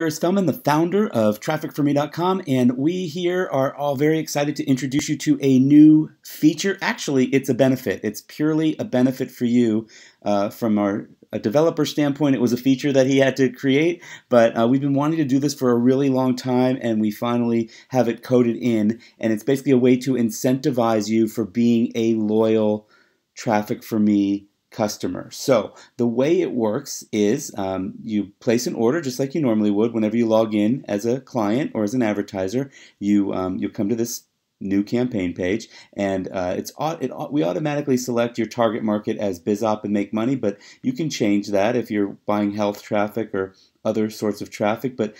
Chris Fellman, the founder of TrafficForMe.com, and we here are all very excited to introduce you to a new feature. Actually, it's a benefit. It's purely a benefit for you uh, from our a developer standpoint. It was a feature that he had to create, but uh, we've been wanting to do this for a really long time, and we finally have it coded in. And it's basically a way to incentivize you for being a loyal Traffic for Me customer. So the way it works is um, you place an order just like you normally would whenever you log in as a client or as an advertiser. You um, you come to this new campaign page and uh, it's it, we automatically select your target market as BizOp and make money but you can change that if you're buying health traffic or other sorts of traffic but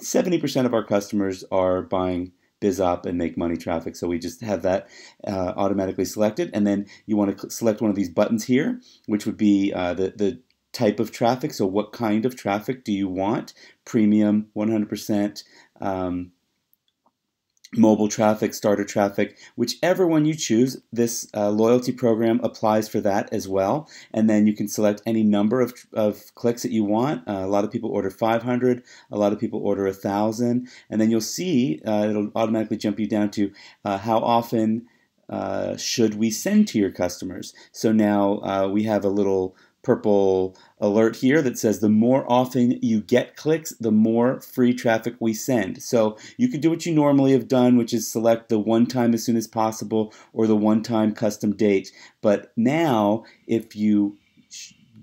70% of our customers are buying BizOp and make money traffic. So we just have that uh, automatically selected. And then you want to select one of these buttons here, which would be uh, the, the type of traffic. So what kind of traffic do you want? Premium, 100%. Um, mobile traffic, starter traffic, whichever one you choose, this uh, loyalty program applies for that as well. And then you can select any number of, of clicks that you want. Uh, a lot of people order 500, a lot of people order 1,000. And then you'll see uh, it'll automatically jump you down to uh, how often uh, should we send to your customers. So now uh, we have a little purple alert here that says the more often you get clicks, the more free traffic we send. So you could do what you normally have done, which is select the one time as soon as possible or the one time custom date. But now, if you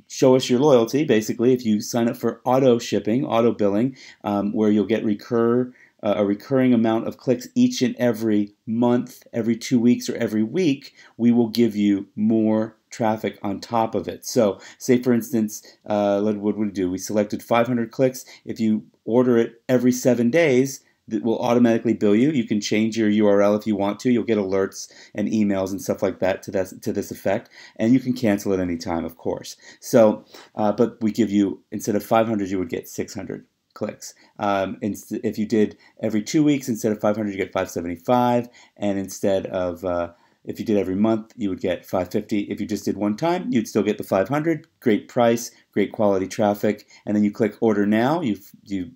show us your loyalty, basically, if you sign up for auto shipping, auto billing, um, where you'll get recur uh, a recurring amount of clicks each and every month, every two weeks, or every week, we will give you more traffic on top of it. So, say for instance, uh, what would we do? We selected 500 clicks. If you order it every seven days, that will automatically bill you. You can change your URL if you want to. You'll get alerts and emails and stuff like that to this to this effect, and you can cancel at any time, of course. So, uh, but we give you instead of 500, you would get 600 clicks. Um, if you did every two weeks instead of 500, you get 575, and instead of uh, if you did every month, you would get 550. If you just did one time, you'd still get the 500. Great price, great quality traffic, and then you click order now. You you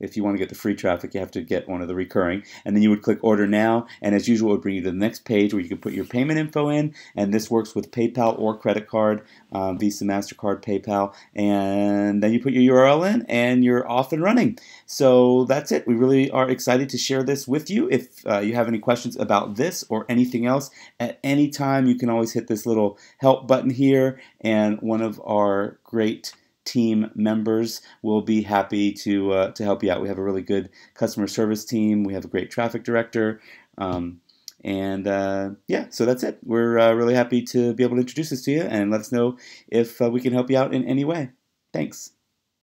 if you want to get the free traffic, you have to get one of the recurring. And then you would click order now. And as usual, it would bring you to the next page where you can put your payment info in. And this works with PayPal or credit card, um, Visa, MasterCard, PayPal. And then you put your URL in and you're off and running. So that's it. We really are excited to share this with you. If uh, you have any questions about this or anything else, at any time, you can always hit this little help button here. And one of our great team members will be happy to uh, to help you out. We have a really good customer service team. We have a great traffic director. Um, and uh, yeah, so that's it. We're uh, really happy to be able to introduce this to you and let us know if uh, we can help you out in any way. Thanks.